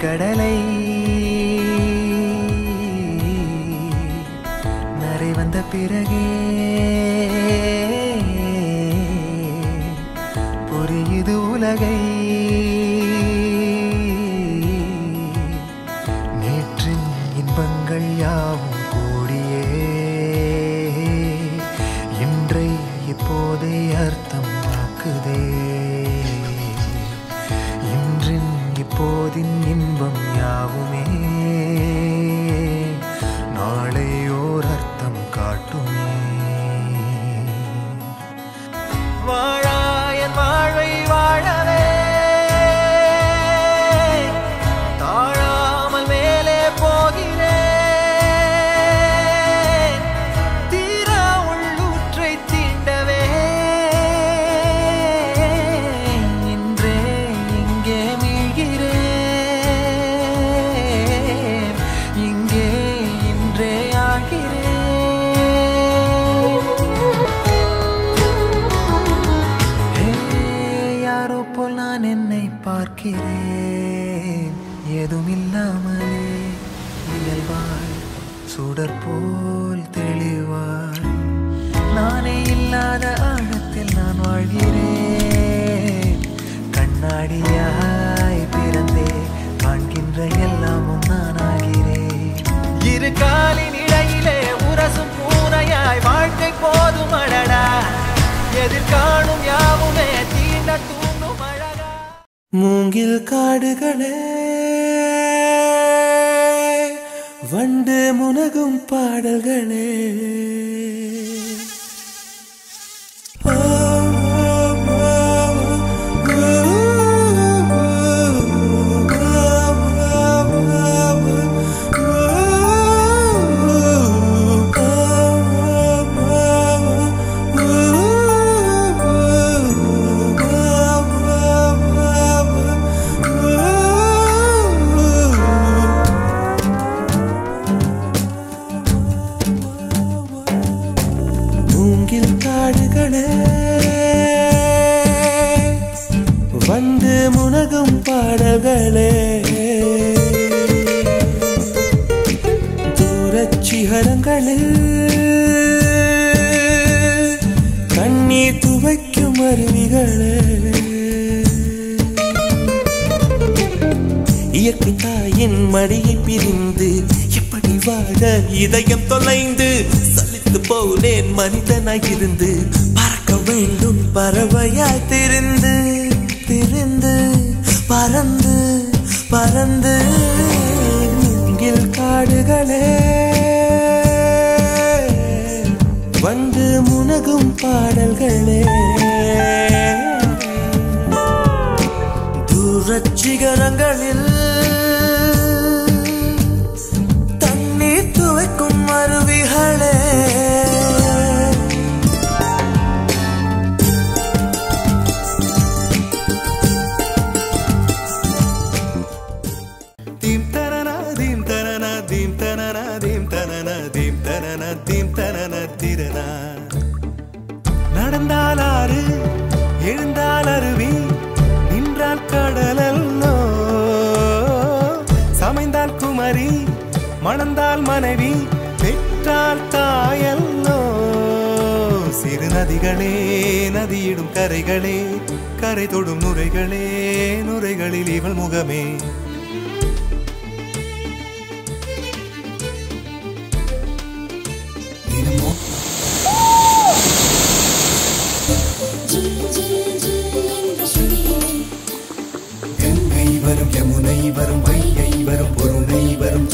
கடலை. நரை வந்த பிறகே புரியுது உலகை. நேற்றின் இன்பங்கள் யாவும் கூடியே. இன்றை இப்போதே அர்த்தம் ஆக்குதே. இப்போதின் இன்பம் யாவுமே. நாளையோர் அர்த்தம் காட்டுமே பார்க்கிறேன். ஏதும் இல்லாமலே இயல்பாய் சுடர் போல் தெளிவாய். நானே இல்லாத ஆழத்தில் நான் வாழ்கிறேன். கண்ணாடியாய் பிறந்தே காண்கின்ற எல்லாமும் நான் ஆகிறேன் இரு காலின் இடையிலே உரசும் பூனையாய் வாழ்க்கை போதும் அடடா எதிர்காணும் மூங்கில் காடுகளே வண்டு முனகும் பாடல்களே உலகம் பாடல்களே. தூரச்சிகரங்களில் கண்ணீர் துவைக்கும் அருவிகளே. இயற்கை தாயின் மடியை பிரிந்து எப்படி வாழ இதயம் தொலைந்து சலித்து போனேன் மனிதனாய் இருந்து. பறக்க வேண்டும் பறவையாய் திருந்து திருந்து. பறந்து பறந்து நீங்கள் காடுகளே. வந்து முனகும் பாடல்களே. தூரச்சிகரங்களில் கடலருவி நின்றால் கடலல்லோ சமைந்தால் குமரி மணந்தால் மனைவி பெற்றால் தாயல்லோ சிறு நதிகளே நதியிடும் கரைகளே கரை தொடும் நுரைகளே நுரைகளில் இவள் முகமே. வரும் வைகை வரும் பொருணை வரும்